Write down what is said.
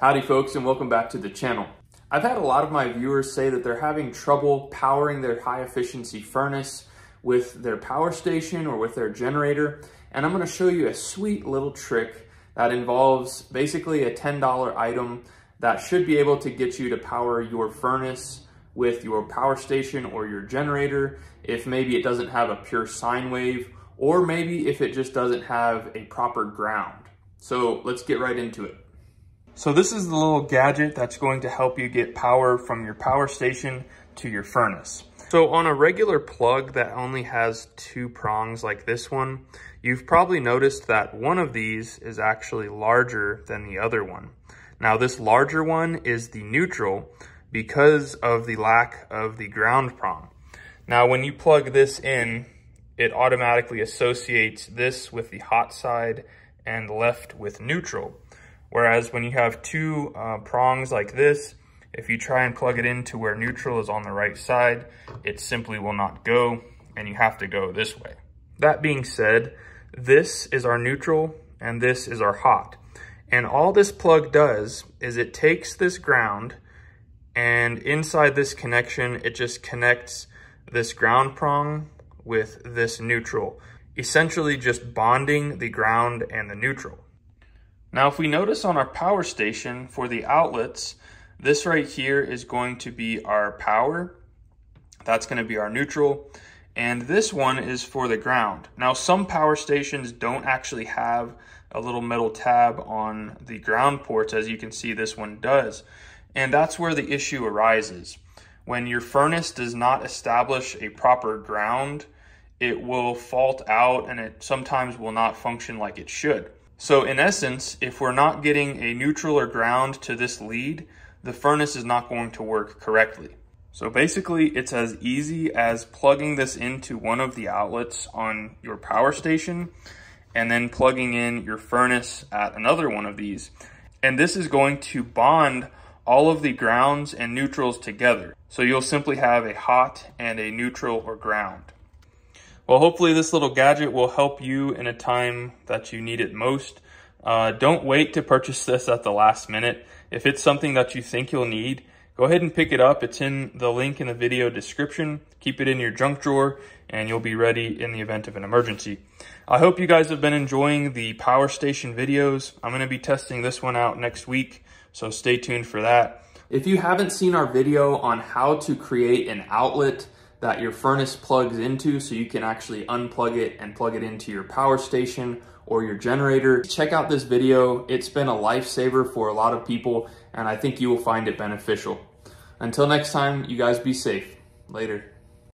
Howdy folks and welcome back to the channel. I've had a lot of my viewers say that they're having trouble powering their high efficiency furnace with their power station or with their generator. And I'm gonna show you a sweet little trick that involves basically a $10 item that should be able to get you to power your furnace with your power station or your generator if maybe it doesn't have a pure sine wave or maybe if it just doesn't have a proper ground. So let's get right into it. So this is the little gadget that's going to help you get power from your power station to your furnace. So on a regular plug that only has two prongs like this one, you've probably noticed that one of these is actually larger than the other one. Now this larger one is the neutral because of the lack of the ground prong. Now when you plug this in, it automatically associates this with the hot side and left with neutral. Whereas when you have two uh, prongs like this, if you try and plug it into where neutral is on the right side, it simply will not go and you have to go this way. That being said, this is our neutral and this is our hot. And all this plug does is it takes this ground and inside this connection, it just connects this ground prong with this neutral, essentially just bonding the ground and the neutral. Now, if we notice on our power station for the outlets, this right here is going to be our power. That's going to be our neutral. And this one is for the ground. Now, some power stations don't actually have a little metal tab on the ground ports. As you can see, this one does. And that's where the issue arises. When your furnace does not establish a proper ground, it will fault out and it sometimes will not function like it should. So in essence, if we're not getting a neutral or ground to this lead, the furnace is not going to work correctly. So basically it's as easy as plugging this into one of the outlets on your power station and then plugging in your furnace at another one of these. And this is going to bond all of the grounds and neutrals together. So you'll simply have a hot and a neutral or ground. Well, hopefully this little gadget will help you in a time that you need it most. Uh, don't wait to purchase this at the last minute. If it's something that you think you'll need, go ahead and pick it up. It's in the link in the video description. Keep it in your junk drawer and you'll be ready in the event of an emergency. I hope you guys have been enjoying the power station videos. I'm going to be testing this one out next week, so stay tuned for that. If you haven't seen our video on how to create an outlet that your furnace plugs into so you can actually unplug it and plug it into your power station or your generator. Check out this video. It's been a lifesaver for a lot of people and I think you will find it beneficial. Until next time, you guys be safe. Later.